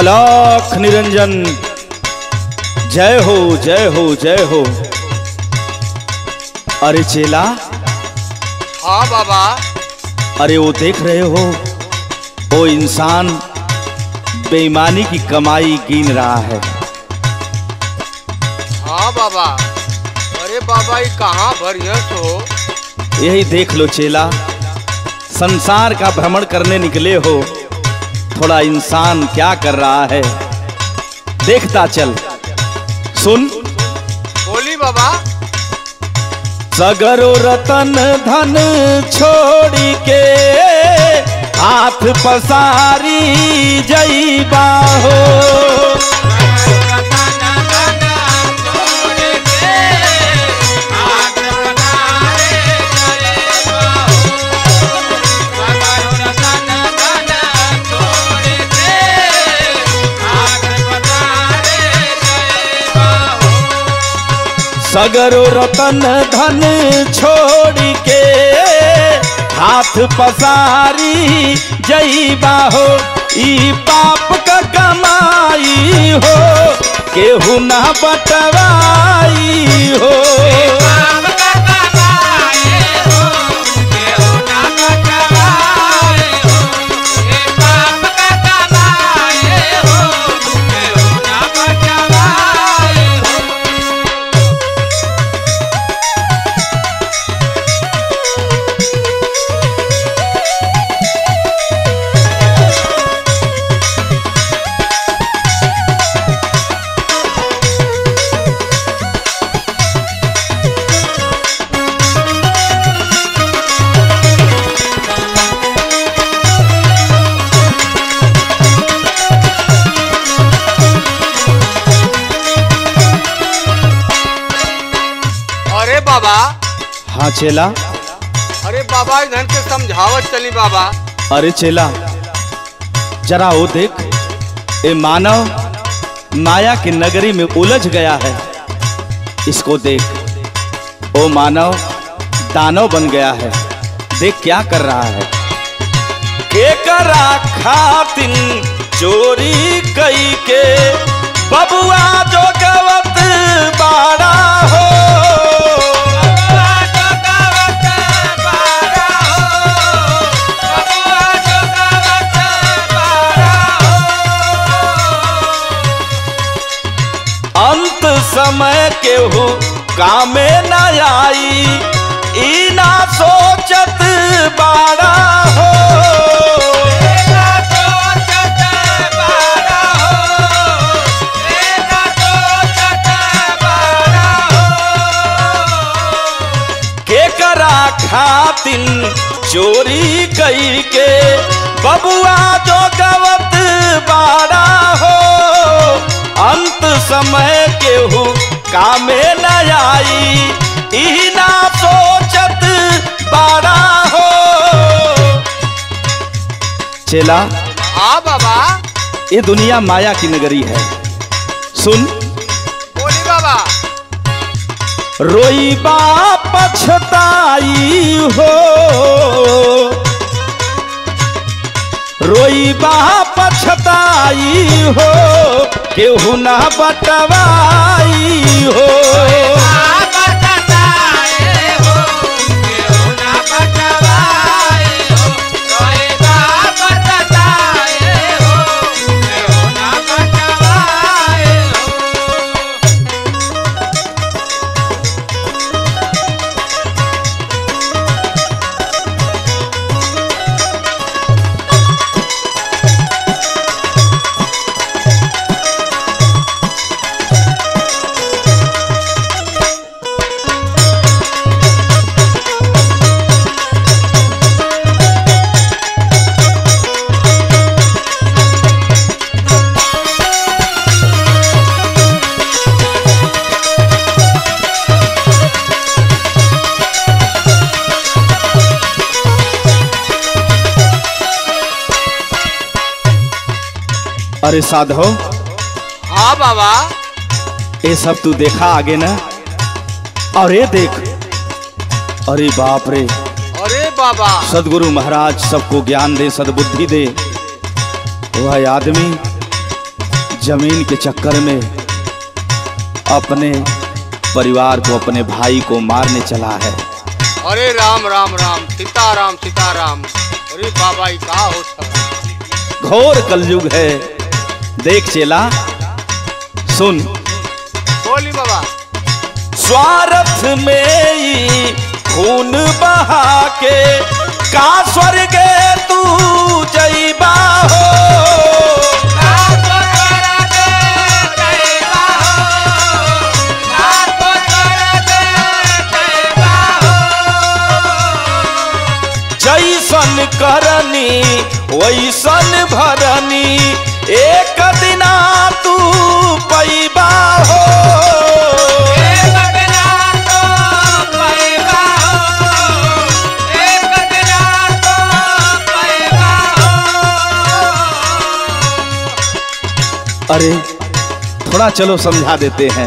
आलाख निरंजन। जय हो जय हो जय हो। अरे चेला। हाँ बाबा। अरे वो देख रहे हो वो इंसान बेईमानी की कमाई गिन रहा है। हाँ बाबा। अरे बाबा ये कहाँ भरियस हो यही देख लो चेला। संसार का भ्रमण करने निकले हो। थोड़ा इंसान क्या कर रहा है? देखता चल। सुन। बोली बाबा। सगरो रतन धन छोड़ी के हाथ पसारी जईबा हो सगरो रतन धन छोड़ के हाथ पसारी जईबा हो, ई पाप का कमाई हो, केहू ना बटवाई हो। बाबा। हाँ चेला। अरे बाबा इधर के समझावत चली बाबा। अरे चेला जरा वो देख ये मानव माया की नगरी में उलझ गया है। इसको देख ओ मानव दानव बन गया है। देख क्या कर रहा है। खातिन चोरी कई के बबुआ जो गवत बाड़ा केहू कामे न आई ई ना सोचत बाड़ा हो। खातिन चोरी कई के बबुआ जो गवत बाड़ा हो। अंत समय केहू कामे न आई ई ना सोचत बाड़ा हो। चेला हाँ बाबा। ये दुनिया माया की नगरी है। सुन। बोली बाबा। रोई बा पछताई हो। रोईबा पछताई हो केहू ना बटवाई हो। अरे साधो हाँ। बाबा। ये सब तू देखा आगे ना? अरे देख। अरे बाप रे। अरे बाबा। सदगुरु महाराज सबको ज्ञान दे सदबुद्धि दे। वह आदमी ज़मीन के चक्कर में अपने परिवार को अपने भाई को मारने चला है। अरे राम राम राम। सीताराम सीताराम। अरे बाबा का होता घोर कलयुग है। देख चेला। सुन। बोली बाबा। स्वार्थ में ही खून बहा के का स्वर्ग तू जईबा हो? करनी वैसन भरनी एक दिना तू पैबा हो। अरे थोड़ा चलो समझा देते हैं।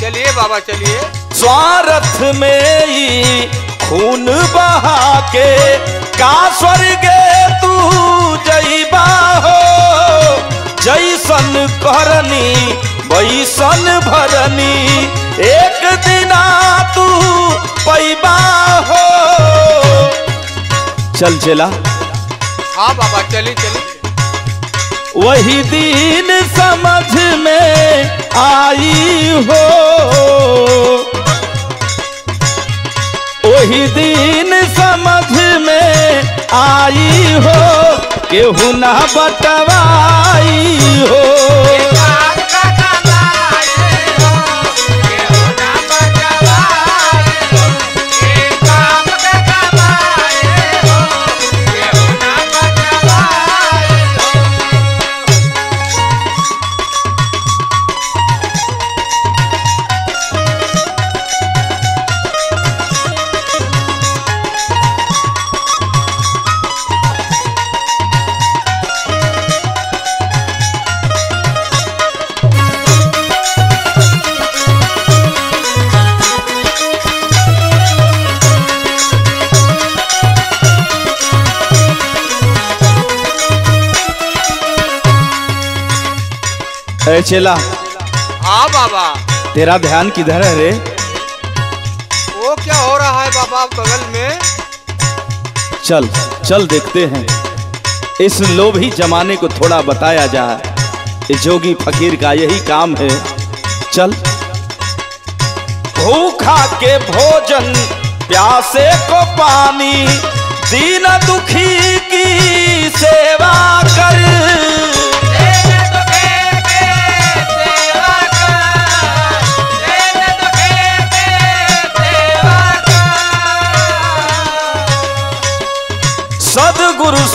चलिए बाबा चलिए। स्वार्थ में ही खून बहा के का स्वर्ग तू जईबा हो। जैसन करनी वैसन भरनी एक दिना तू पैबा हो। चल चला। हाँ बाबा चली चली। वही दिन समझ में आई हो। वही दिन समझ में आई हो केहू ना बतवाई हो। ए चेला। हाँ बाबा। तेरा ध्यान किधर है रे? वो क्या हो रहा है बाबा बगल में? चल चल देखते हैं। इस लोभी जमाने को थोड़ा बताया जाए। ये जोगी फकीर का यही काम है। चल। भूखा के भोजन प्यासे को पानी दीन दुखी की सेवा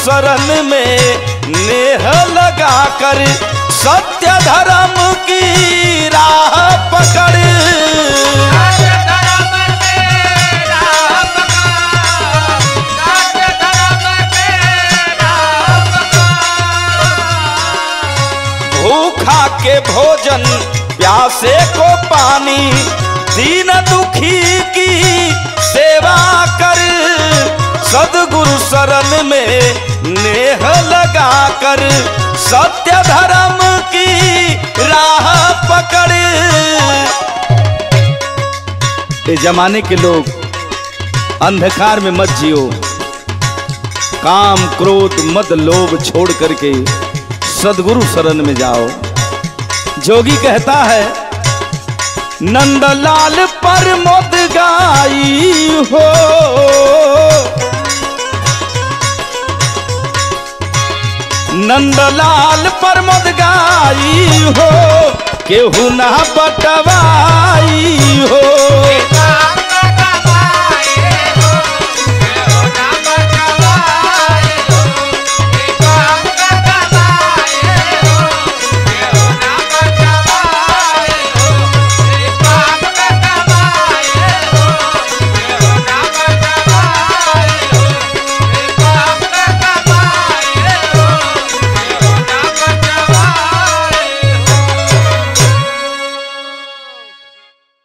शरण में नेह लगा कर सत्य धर्म की राह पकड़। भूखा के भोजन प्यासे को पानी दीन दुखी की सेवा कर। सदगुरु शरण में नेह लगा कर सत्य धर्म की राह पकड़। ये जमाने के लोग, अंधकार में मत जियो। काम क्रोध मद लोभ छोड़ करके सदगुरु शरण में जाओ। जोगी कहता है, नंदलाल पर मोद गाई हो। नंदलाल प्रमोद गाई हो केहू ना पटवाई हो।